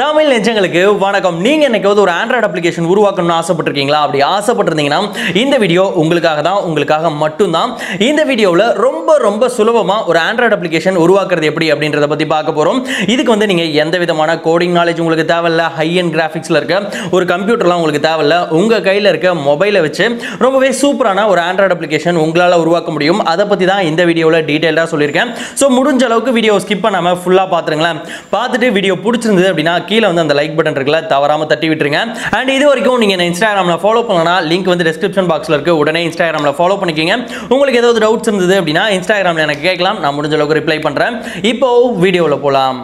தமிழ் நெஞ்சங்களுக்கு வணக்கம். நீங்கள் என்னைக்காவது ஒரு ஆண்ட்ராய்டு அப்ளிகேஷன் உருவாக்கணும்னு ஆசைப்பட்டிருக்கீங்களா? அப்படி ஆசைப்பட்டிருந்தீங்கன்னா இந்த வீடியோ உங்களுக்காக தான் உங்களுக்காக மட்டும்தான். இந்த வீடியோவில் ரொம்ப ரொம்ப சுலபமாக ஒரு ஆண்ட்ராய்டு அப்ளிகேஷன் உருவாக்குறது எப்படி அப்படின்றத பற்றி பார்க்க போகிறோம் இதுக்கு வந்து நீங்கள் எந்த விதமான கோடிங் நாலேஜ் உங்களுக்கு தேவையில்ல? ஹை அண்ட் கிராஃபிக்ஸில் இருக்க ஒரு கம்ப்யூட்டர்லாம் உங்களுக்கு தேவையில்ல. உங்கள் கையில் இருக்க மொபைலை வச்சு ரொம்பவே சூப்பரான ஒரு ஆண்ட்ராய்டு அப்ளிகேஷன் உங்களால் உருவாக்க முடியும். அதை பற்றி தான் இந்த வீடியோவில் டீட்டெயிலாக சொல்லியிருக்கேன். ஸோ முடிஞ்ச அளவுக்கு வீடியோ ஸ்கிப் பண்ணாமல் ஃபுல்லாக பார்த்துருங்களேன். பார்த்துட்டு வீடியோ பிடிச்சிருந்தது அப்படின்னா கீழே வந்து அந்த லைக் பட்டன் இருக்குல்ல தவறாமல் தட்டி விட்டுருங்க. அண்ட் இது வரைக்கும் நீங்கள் என்ன இன்ஸ்டாகிராமில் ஃபாலோ பண்ணனா லிங்க் வந்து டிஸ்கிரிப்ஷன் பாக்ஸில் இருக்குது உடனே இன்ஸ்டாகிராமில் ஃபாலோ பண்ணிக்கிங்க. உங்களுக்கு ஏதாவது டவுட்ஸ் இருந்தது அப்படின்னா இன்ஸ்டாகிராமில் எனக்கு கேட்கலாம். நான் முடிஞ்ச அளவுக்கு ரிப்ளை பண்ணுறேன் இப்போ வீடியோவில் போகலாம்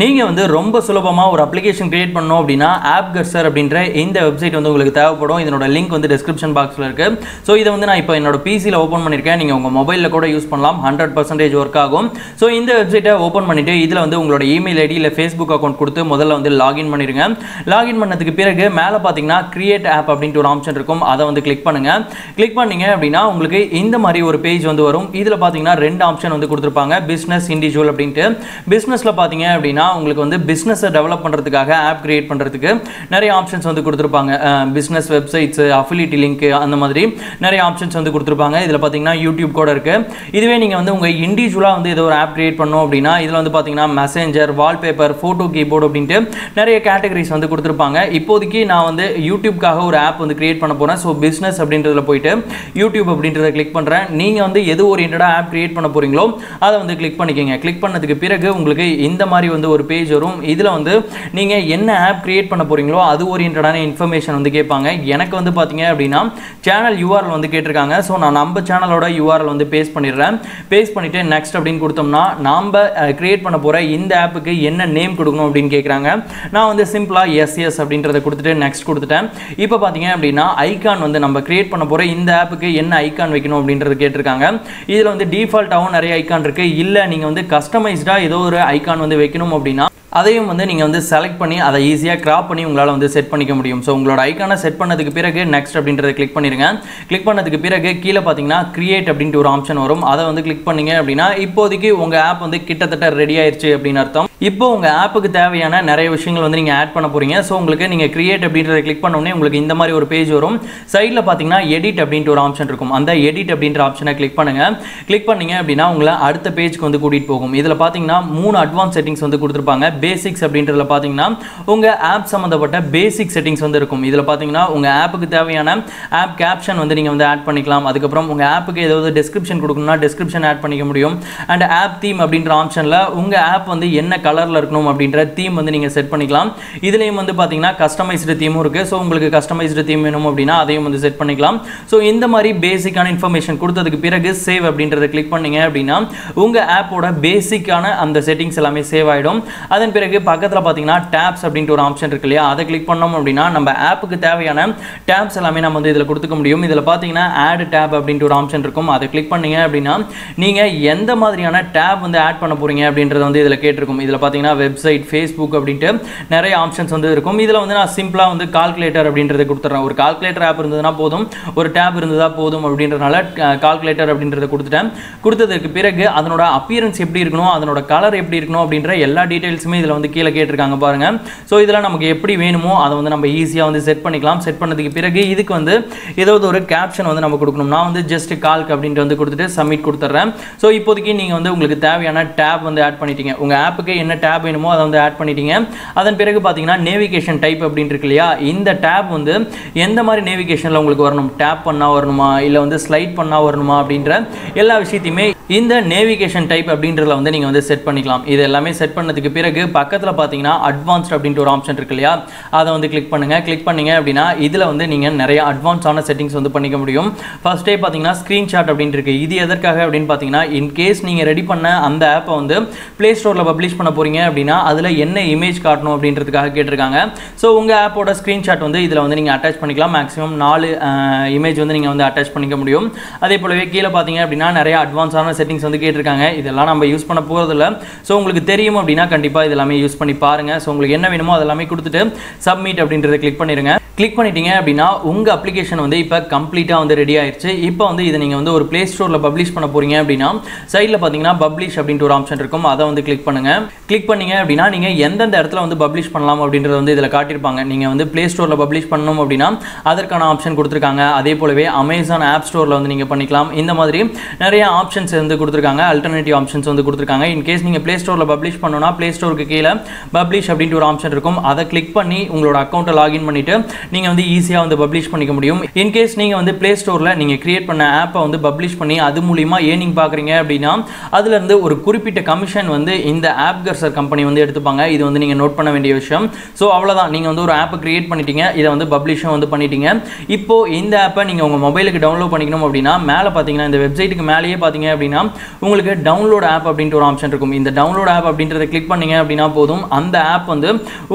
நீங்கள் வந்து ரொம்ப சுலபமாக ஒரு அப்ளிகேஷன் கிரியேட் பண்ணோம் அப்படின்னா ஆப் கர்சர் அப்படின்ற இந்த வெப்சைட் வந்து உங்களுக்கு தேவைப்படும். இதனோட லிங்க் வந்து டிஸ்கிரிப்ஷன் பாக்ஸில் இருக்குது ஸோ இதை வந்து நான் இப்போ என்னோட பிசியில் ஓப்பன் பண்ணியிருக்கேன். நீங்கள் உங்கள் மொபைலில் கூட யூஸ் பண்ணலாம். ஹண்ட்ரட் பர்சன்டேஜ் ஒர்க் ஆகும். ஸோ இந்த வெப்சைட்டை ஓப்பன் பண்ணிவிட்டு இதில் வந்து உங்களோட இமெயில் ஐடி இல்லை ஃபேஸ்புக் அக்கௌண்ட் கொடுத்து முதல்ல வந்து லாகின் பண்ணிடுங்க. லாகின் பண்ணதுக்கு பிறகு மேலே பார்த்தீங்கன்னா கிரியேட் ஆப் அப்படின்ட்டு ஒரு ஆப்ஷன் இருக்கும். அதை வந்து கிளிக் பண்ணுங்கள் கிளிக் பண்ணிங்க அப்படின்னா உங்களுக்கு இந்த மாதிரி ஒரு பேஜ் வந்து வரும். இதில் பார்த்தீங்கன்னா ரெண்டு ஆப்ஷன் வந்து கொடுத்துருப்பாங்க. பிஸ்னஸ் இண்டிவிஜுவல் அப்படின்ட்டு. பிஸ்னஸில் பார்த்தீங்க அப்படின்னா உங்களுக்கு வந்து பிஸ்னஸை டெவலப் பண்ணுறதுக்காக ஆப் கிரியேட் பண்ணுறதுக்கு நிறைய ஆப்ஷன்ஸ் வந்து கொடுத்துருப்பாங்க. பிஸ்னஸ் வெப்சைட்ஸ் அஃபிலிட்டி லிங்க் அந்த மாதிரி நிறைய ஆப்ஷன்ஸ் வந்து கொடுத்துருப்பாங்க. இதில் பார்த்தீங்கன்னா யூடியூப் கூட இருக்குது இதுவே நீங்கள் வந்து உங்கள் இண்டிவிஜுவலாக வந்து ஏதோ ஒரு ஆப் கிரியேட் பண்ணோம் அப்படின்னா இதில் வந்து பார்த்தீங்கன்னா மெசேஞ்சர் வால்பேப்பர் ஃபோட்டோ கீபோர்டு அப்படின்ட்டு நிறைய கேட்டகரிஸ் வந்து கொடுத்துருப்பாங்க. இப்போதைக்கு நான் வந்து யூடியூப்காக ஒரு ஆப் வந்து கிரியேட் பண்ண போகிறேன் ஸோ பிஸ்னஸ் அப்படின்றதுல போயிட்டு யூடியூப் அப்படின்றத கிளிக் பண்ணுறேன் நீங்கள் வந்து எது ஓரியன்டாக ஆப் கிரியேட் பண்ண போகிறீங்களோ அதை வந்து கிளிக் பண்ணிக்கோங்க. கிளிக் பண்ணதுக்கு பிறகு உங்களுக்கு இந்த மாதிரி வந்து ஒரு பேஜ் வரும். இதில் வந்து நீங்கள் என்ன ஆப் கிரியேட் பண்ண போகிறீங்களோ அது ஓரியன்டான இன்ஃபர்மேஷன் வந்து கேட்பாங்க. எனக்கு வந்து பார்த்தீங்க அப்படின்னா சேனல் யூஆர்எல் வந்து கேட்டிருக்காங்க. ஸோ நான் நம்ம சேனலோட யூஆர்எல் வந்து பேஸ்ட் பண்ணிடுறேன். பேஸ்ட் பண்ணிவிட்டு நெக்ஸ்ட் அப்படின்னு கொடுத்தோம்னா நாம் கிரியேட் பண்ண போகிற இந்த ஆப்புக்கு என்ன நேம் கொடுக்கணும் அப்படின்னு கேட்குறாங்க. நான் வந்து சிம்பிளாக எஸ் எஸ் அப்படின்றத கொடுத்துட்டு நெக்ஸ்ட் கொடுத்துட்டேன். இப்போ பார்த்தீங்க அப்படின்னா ஐகான் வந்து நம்ம கிரியேட் பண்ண போகிற இந்த ஆப்புக்கு என்ன ஐகான் வைக்கணும் அப்படின்றது கேட்டிருக்காங்க. இதில் வந்து டிஃபால்ட்டாகவும் நிறைய ஐக்கான் இருக்குது இல்லை நீங்கள் வந்து கஸ்டமைஸ்டாக ஏதோ ஒரு ஐக்கான் வந்து வைக்கணும் அப்படின்னா அதையும் வந்து நீங்கள் வந்து செலக்ட் பண்ணி அதை ஈஸியாக கிராப் பண்ணி உங்களால் வந்து செட் பண்ணிக்க முடியும். ஸோ உங்களோட ஐக்கானை செட் பண்ணதுக்கு பிறகு நெக்ஸ்ட் அப்படின்றத கிளிக் பண்ணிடுங்க கிளிக் பண்ணதுக்கு பிறகு கீழே பார்த்தீங்கன்னா கிரியேட் அப்படின்ட்டு ஒரு ஆப்ஷன் வரும். அதை வந்து கிளிக் பண்ணீங்க அப்படின்னா இப்போதைக்கு உங்கள் ஆப் வந்து கிட்டத்தட்ட ரெடி ஆயிருச்சு அப்படின்னு அர்த்தம். இப்போ உங்கள் ஆப்புக்கு தேவையான நிறைய விஷயங்கள் வந்து நீங்கள் ஆட் பண்ண போகிறீங்க ஸோ உங்களுக்கு நீங்கள் கிரியேட் அப்படின்றத கிளிக் பண்ணோடனே உங்களுக்கு இந்த மாதிரி ஒரு பேஜ் வரும். சைடில் பார்த்தீங்கன்னா எடிட் அப்படின்ட்டு ஒரு ஆப்ஷன் இருக்கும். அந்த எடிட் அப்படின்ற ஆப்ஷனை கிளிக் பண்ணுங்கள் கிளிக் பண்ணீங்க அப்படின்னா உங்களை அடுத்த பேஜ்க்கு வந்து கூட்டிகிட்டு போகும். இதில் பார்த்தீங்கன்னா மூணு அட்வான்ஸ் செட்டிங்ஸ் வந்து கொடுத்துருப்பாங்க. பேசிக்ஸ் அப்படின்றதுல பார்த்தீங்கன்னா உங்கள் ஆப் சம்மந்தப்பட்ட பேசிக் செட்டிங்ஸ் வந்து இருக்கும். இதில் பார்த்தீங்கன்னா உங்கள் ஆப்புக்கு தேவையான ஆப் கேப்ஷன் வந்து நீங்கள் வந்து ஆட் பண்ணிக்கலாம். அதுக்கப்புறம் உங்கள் ஆப்புக்கு ஏதாவது டிஸ்கிரிப்ஷன் கொடுக்கணும்னா டிஸ்கிரிப்ஷன் ஆட் பண்ணிக்க முடியும். அண்ட் ஆப் தீம் அப்படின்ற ஆப்ஷனில் உங்கள் ஆப் வந்து என்ன கலரில் இருக்கணும் அப்படின்ற தீம் வந்து நீங்கள் செட் பண்ணிக்கலாம். இதுலேயும் வந்து பார்த்தீங்கன்னா கஸ்டமைஸ்டு தீமும் இருக்குது ஸோ உங்களுக்கு கஸ்டமைஸ்டு தீம் வேணும் அப்படின்னா அதையும் வந்து செட் பண்ணிக்கலாம். ஸோ இந்த மாதிரி பேசிக்கான இன்ஃபர்மேஷன் கொடுத்ததுக்கு பிறகு சேவ் அப்படின்றத கிளிக் பண்ணீங்க அப்படின்னா உங்கள் ஆப்போட பேசிக்கான அந்த செட்டிங்ஸ் எல்லாமே சேவ் ஆகிடும் அதன் பிறகு பக்கத்தில் பார்த்தீங்கன்னா டேப்ஸ் அப்படின்ட்டு ஒரு ஆப்ஷன் இருக்கு இல்லையா? அதை கிளிக் பண்ணோம் அப்படின்னா நம்ம ஆப்புக்கு தேவையான டேப்ஸ் எல்லாமே நம்ம வந்து இதில் கொடுத்துக்க முடியும். இதில் பார்த்தீங்கன்னா ஆட் டேப் அப்படின்ட்டு ஒரு ஆப்ஷன் இருக்கும். அதை கிளிக் பண்ணீங்க அப்படின்னா நீங்கள் எந்த மாதிரியான டேப் வந்து ஆட் பண்ண போகிறீங்க அப்படின்றத வந்து இதில் கேட்டிருக்கும். இதில் பார்த்தீங்கன்னா வெப்சைட் ஃபேஸ்புக் அப்படின்ட்டு நிறைய ஆப்ஷன்ஸ் வந்து இருக்கும். இதில் வந்து நான் சிம்பிளாக வந்து கால்குலேட்டர் அப்படின்றத கொடுத்துட்றேன். ஒரு கால்குலேட்டர் ஆப் இருந்ததுன்னா போதும். ஒரு டேப் இருந்ததா போதும் அப்படின்றனால கால்குலேட்டர் அப்படின்றத கொடுத்துட்டேன். கொடுத்ததுக்கு பிறகு அதனோட அப்பியரன்ஸ் எப்படி இருக்கணும் அதனோட கலர் எப்படி இருக்கணும் அப்படின்ற எல்லா டீட்டெயில்ஸுமே இதில் வந்து கீழே கேட்டிருக்காங்க பாருங்கள் ஸோ இதில் நமக்கு எப்படி வேணுமோ அதை வந்து நம்ம ஈஸியாக வந்து செட் பண்ணிக்கலாம். செட் பண்ணதுக்கு பிறகு இதுக்கு வந்து ஏதாவது ஒரு கேப்ஷன் வந்து நம்ம கொடுக்கணும். நான் வந்து ஜஸ்ட் கால்க் அப்படின்ட்டு வந்து கொடுத்துட்டு சப்மிட் கொடுத்துட்றேன். ஸோ இப்போதைக்கு நீங்கள் வந்து உங்களுக்கு தேவையான டேப் வந்து ஆட் பண்ணிட்டீங்க. உங்கள் ஆப்புக்கு என்ன டேப் வேணுமோ அதை வந்து ஆட் பண்ணிட்டீங்க. அதன் பிறகு பார்த்தீங்கன்னா நேவிகேஷன் டைப் அப்படின்னு இருக்கு இல்லையா? இந்த டேப் வந்து எந்த மாதிரி நேவிகேஷனில் உங்களுக்கு வரணும்? டேப் பண்ணால் வரணுமா? இல்லை வந்து ஸ்லைட் பண்ணால் வரணுமா? அப்படின்ற எல்லா விஷயத்தையுமே இந்த நேவிகேஷன் டைப் அப்படின்றத வந்து நீங்கள் வந்து செட் பண்ணிக்கலாம். இது எல்லாமே செட் பண்ணதுக்கு பிறகு பக்கத்தில் பார்த்தீங்கன்னா அட்வான்ஸ்ட் அப்படின்ட்டு ஒரு ஆப்ஷன் இருக்கு இல்லையா? அதை வந்து கிளிக் பண்ணுங்கள் கிளிக் பண்ணிங்க அப்படின்னா இதில் வந்து நீங்கள் நிறைய அட்வான்ஸான செட்டிங்ஸ் வந்து பண்ணிக்க முடியும். ஃபஸ்ட்டே பார்த்தீங்கன்னா ஸ்க்ரீன்ஷாட் அப்படின்னு இருக்கு. இது எதற்காக அப்படின்னு பார்த்தீங்கன்னா இன்கேஸ் நீங்கள் ரெடி பண்ண அந்த ஆப்பை வந்து ப்ளே ஸ்டோரில் பப்ளிஷ் பண்ண போகிறீங்க அப்படின்னா அதில் என்ன இமேஜ் காட்டணும் அப்படின்றதுக்காக கேட்டிருக்காங்க. ஸோ உங்கள் ஆப்போட ஸ்க்ரீன்ஷாட் வந்து இதில் வந்து நீங்கள் அட்டாச் பண்ணிக்கலாம். மேக்ஸிமம் நாலு இமேஜ் வந்து நீங்கள் வந்து அட்டாச் பண்ணிக்க முடியும். அதே போலவே கீழே பார்த்தீங்க அப்படின்னா நிறைய அட்வான்ஸான செட்டிங்ஸ் வந்து கேட்டிருக்காங்க. இதெல்லாம் நம்ம யூஸ் பண்ண போகிறதில்ல ஸோ உங்களுக்கு தெரியும் அப்படின்னா கண்டிப்பாக இது எல்லாமே யூஸ் பண்ணி பாருங்கள் ஸோ உங்களுக்கு என்ன வேணுமோ அதெல்லாமே கொடுத்துட்டு சப்மிட் அப்படின்றத கிளிக் பண்ணிடுங்க கிளிக் பண்ணிட்டீங்க அப்படின்னா உங்கள் அப்ளிகேஷன் வந்து இப்போ கம்ப்ளீட்டாக வந்து ரெடி ஆயிடுச்சு இப்போ வந்து இதை நீங்கள் வந்து ஒரு ப்ளே ஸ்டோரில் பப்ளிஷ் பண்ண போகிறீங்க அப்படின்னா சைடில் பார்த்தீங்கன்னா பப்ளிஷ் அப்படின்ட்டு ஒரு ஆப்ஷன் இருக்கும். அதை வந்து கிளிக் பண்ணுங்கள் கிளிக் பண்ணீங்க அப்படின்னா நீங்கள் எந்தெந்த இடத்துல வந்து பப்ளிஷ் பண்ணலாம் அப்படின்றத வந்து இதில் காட்டியிருப்பாங்க. நீங்கள் வந்து ப்ளே ஸ்டோரில் பப்ளிஷ் பண்ணணும் அப்படின்னா அதற்கான ஆப்ஷன் கொடுத்துருக்காங்க. அதே போலவே அமேசான் ஆப் ஸ்டோரில் வந்து நீங்கள் பண்ணிக்கலாம். இந்த மாதிரி நிறைய ஆப்ஷன்ஸ் வந்து கொடுத்துருக்காங்க. அல்டர்னேட்டிவ் ஆப்ஷன்ஸ் வந்து கொடுத்துருக்காங்க. இன்கேஸ் நீங்கள் ப்ளே ஸ்டோரில் பப்ளிஷ் பண்ணணும்னா ப்ளே ஸ்டோருக்கு கீழே பப்ளிஷ் அப்படின்ட்டு ஒரு ஆப்ஷன் இருக்கும். அதை கிளிக் பண்ணி உங்களோட அக்கௌண்ட்டை லாகின் பண்ணிட்டு நீங்கள் வந்து ஈஸியாக வந்து பப்ளிஷ் பண்ணிக்க முடியும். இன்கேஸ் நீங்கள் வந்து ப்ளே ஸ்டோரில் நீங்கள் கிரியேட் பண்ண ஆப்பை வந்து பப்ளிஷ் பண்ணி அது மூலிமா ஏர்னிங் பார்க்குறீங்க அப்படின்னா அதுலேருந்து ஒரு குறிப்பிட்ட கமிஷன் வந்து இந்த ஆப் கர்சர் கம்பெனி வந்து எடுத்துப்பாங்க. இது வந்து நீங்கள் நோட் பண்ண வேண்டிய விஷயம். ஸோ அவ்வளோதான் நீங்கள் வந்து ஒரு ஆப்பை கிரியேட் பண்ணிட்டீங்க. இதை வந்து பப்ளிஷும் வந்து பண்ணிட்டீங்க. இப்போ இந்த ஆப்பை நீங்கள் உங்கள் மொபைலுக்கு டவுன்லோட் பண்ணிக்கணும் அப்படின்னா மேலே பார்த்தீங்கன்னா இந்த வெப்சைட்டுக்கு மேலேயே பார்த்தீங்க அப்படின்னா உங்களுக்கு டவுன்லோட் ஆப் அப்படின்ட்டு ஒரு ஆப்ஷன் இருக்கும். இந்த டவுன்லோட் ஆப் அப்படின்றத கிளிக் பண்ணீங்க அப்படின்னா போதும். அந்த ஆப் வந்து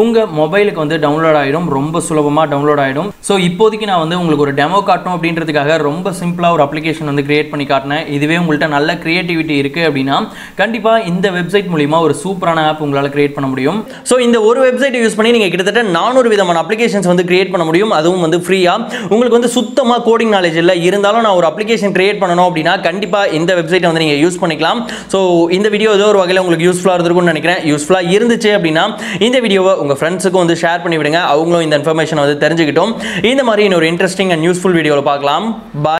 உங்கள் மொபைலுக்கு வந்து டவுன்லோட் ஆகிடும் ரொம்ப சுலபமாக டவுன்லோட் ஆகிடும் ஸோ இப்போதைக்கு நான் வந்து உங்களுக்கு ஒரு டெமோ காட்டணும் அப்படின்றதுக்காக ரொம்ப சிம்பிளாக ஒரு அப்ளிகேஷன் வந்து கிரியேட் பண்ணி காட்டினேன். இதுவே உங்கள்கிட்ட நல்ல கிரியேட்டிவிட்டி இருக்குது அப்படின்னா கண்டிப்பாக இந்த வெப்சைட் மூலிமா ஒரு சூப்பரான ஆப் உங்களால் கிரியேட் பண்ண முடியும். ஸோ இந்த ஒரு வெப்சைட் யூஸ் பண்ணி நீங்கள் கிட்டத்தட்ட நானூறு விதமான அப்ளிகேஷன்ஸ் வந்து கிரியேட் பண்ண முடியும். அதுவும் வந்து ஃப்ரீயாக உங்களுக்கு வந்து சுத்தமாக கோடிங் நாலேஜ் இல்லை. இருந்தாலும் நான் ஒரு அப்ளிகேஷன் கிரியேட் பண்ணணும் அப்படின்னா கண்டிப்பாக இந்த வெப்சைட்டை வந்து நீங்கள் யூஸ் பண்ணிக்கலாம். ஸோ இந்த வீடியோ ஏதோ ஒரு வகையில் உங்களுக்கு யூஸ்ஃபுல்லாக இருந்திருக்கும்னு நினைக்கிறேன். யூஸ்ஃபுல்லாக இருந்துச்சு அப்படின்னா இந்த வீடியோவை உங்கள் ஃப்ரெண்ட்ஸுக்கும் வந்து ஷேர் பண்ணிவிடுங்க. அவங்களும் இந்த இன்ஃபர்மேஷன் வந்து தெரிஞ்சுக்கிட்டோம். இந்த மாதிரி இன்னொரு இன்ட்ரெஸ்டிங் அண்ட் யூஸ்ஃபுல் வீடியோவில் பார்க்கலாம். பாய்